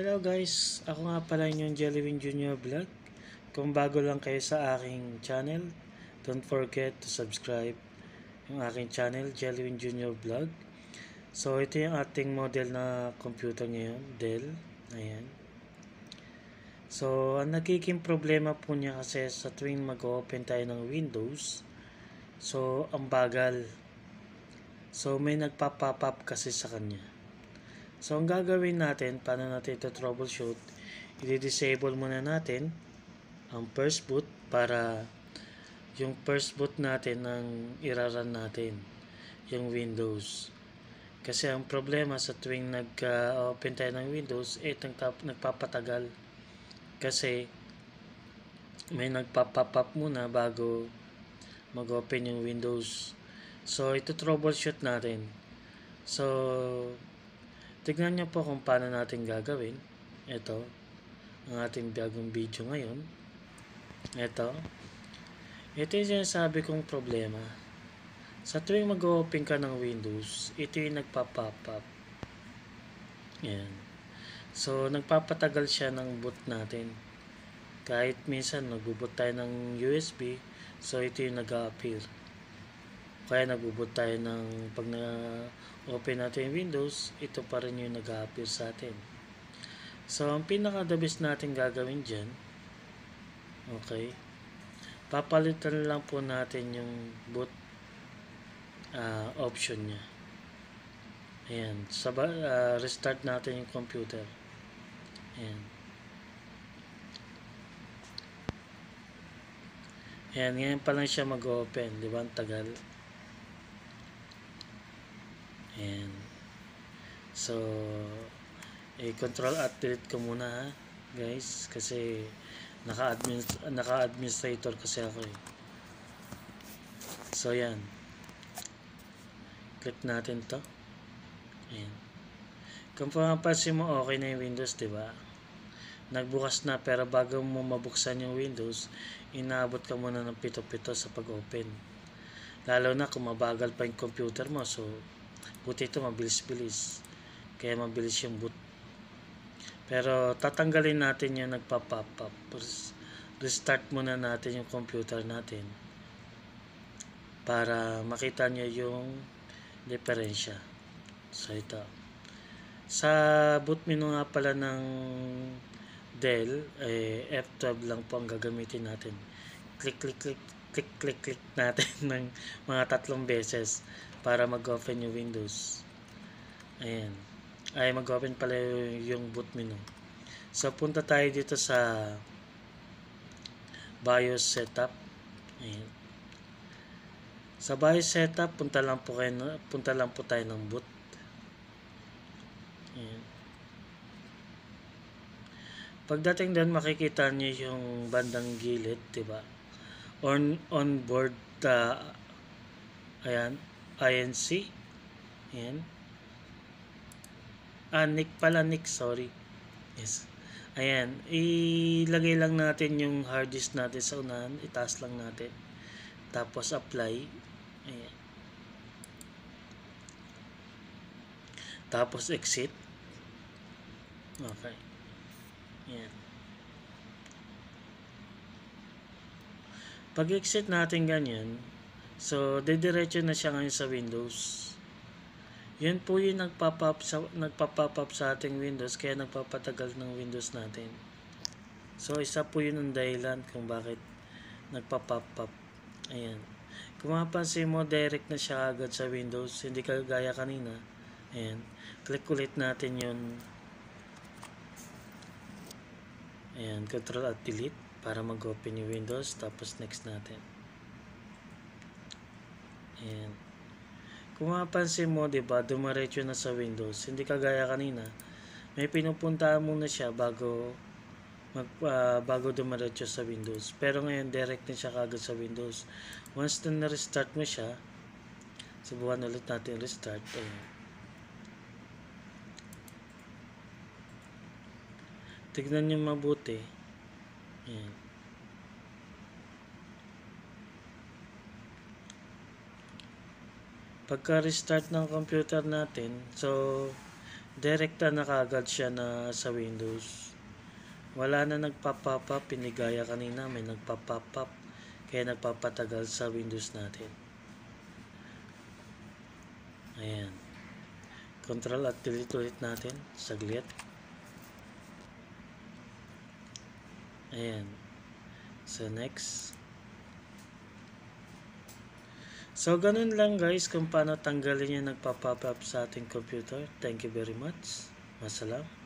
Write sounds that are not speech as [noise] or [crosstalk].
Hello guys, ako nga pala yung Jellywin Junior Vlog. Kung bago lang kayo sa aking channel, don't forget to subscribe yung aking channel, Jellywin Junior Vlog. So ito yung ating model na computer ngayon, Dell. Ayan. So ang nagiging problema po niya kasi sa tuwing mag-open tayo ng Windows, so ang bagal. So may nagpa-pop up kasi sa kanya. So, ang gagawin natin, paano natin ito troubleshoot, i-disable muna natin ang first boot para yung first boot natin ang iraran natin, yung Windows. Kasi ang problema sa tuwing nag-open tayo ng Windows, eh, nagtap- nagpapatagal. Kasi may nagpa-pop muna bago mag-open yung Windows. So, ito troubleshoot natin. So, Tignan niyo po kung paano natin gagawin. Ito, ang ating bagong video ngayon. Ito. Ito yung sinasabi kong problema. Sa tuwing mag-open ka ng Windows, ito yung nagpa-pop up. Yan. So, nagpapatagal siya ng boot natin. Kahit minsan, nagbuboot tayo ng USB, so ito yung nag-a-appear. Kaya nagbuboot tayo ng pag na-open natin yung Windows, ito pa rin yung nag-a-appear sa atin. So, ang pinaka-the best natin gagawin dyan, okay, papalitan lang po natin yung boot uh, option niya. Ayan, saba, uh, restart natin yung computer. Ayan. Ayan, ngayon pa lang siya mag-open, di? Ang tagal. Ayan. So, i-control at delete ko muna ha, guys. Kasi, naka-administrator naka kasi ako eh. So, yan. Click natin to. Ayan. Kung papansin mo, okay na yung Windows, di ba? Nagbukas na, pero bago mo mabuksan yung Windows, inaabot ka muna ng pito-pito sa pag-open. Lalo na kung mabagal pa yung computer mo, so buti ito mabilis-bilis kaya mabilis yung boot. Pero tatanggalin natin yung nagpa-pop up. Restart muna natin yung computer natin para makita nyo yung diferensya. So ito. Sa boot menu nga pala ng Dell eh, F12 lang po ang gagamitin natin. Click click click click click click natin [laughs] ng mga tatlong beses para mag-open yung Windows. Ayan. Ay, mag-open pala yung boot menu. So, punta tayo dito sa BIOS setup. Ayan. Sa BIOS setup, punta lang po kayo, punta lang po tayo ng boot. Ayan. Pagdating doon, makikita niyo yung bandang gilid, 'di ba? On on board uh, ayan, INC. Ayan. Ah, Nick pala, Nick, sorry. Yes. Ayan, ilagay lang natin yung hard disk natin sa unahan, itaas lang natin. Tapos apply. Ayan. Tapos exit. Okay. Ayan. Pag exit natin ganyan, So, dediretso na siya ngayon sa Windows. Yun po yung nagpapop sa, nagpapop up sa ating Windows, kaya nagpapatagal ng Windows natin. So, isa po yun ang dahilan kung bakit nagpapop up. Ayan. Kung mo, direct na siya agad sa Windows, hindi kagaya kanina. Ayan. Click ulit natin yun. Ayan, Control at Delete para mag-open yung Windows, tapos next natin. Ayan. Kung mapansin mo, di ba, dumaretso na sa Windows. Hindi kagaya kanina. May pinupuntahan muna siya bago mag, uh, bago dumaretso sa Windows. Pero ngayon, direct na siya kagad sa Windows. Once na na-restart mo siya, subukan ulit natin restart. Ayan. Tignan nyo mabuti. Ayan. Pagka restart ng computer natin so direkta na kagad siya na sa Windows. Wala na nagpa-pop up, pinigaya kanina may nagpa-pop up, kaya nagpapatagal sa Windows natin. Ayan. Control at delete ulit natin, saglit. Ayan. So next. So, ganun lang guys kung paano tanggalin yung nagpa-pop up sa ating computer. Thank you very much. Masalam.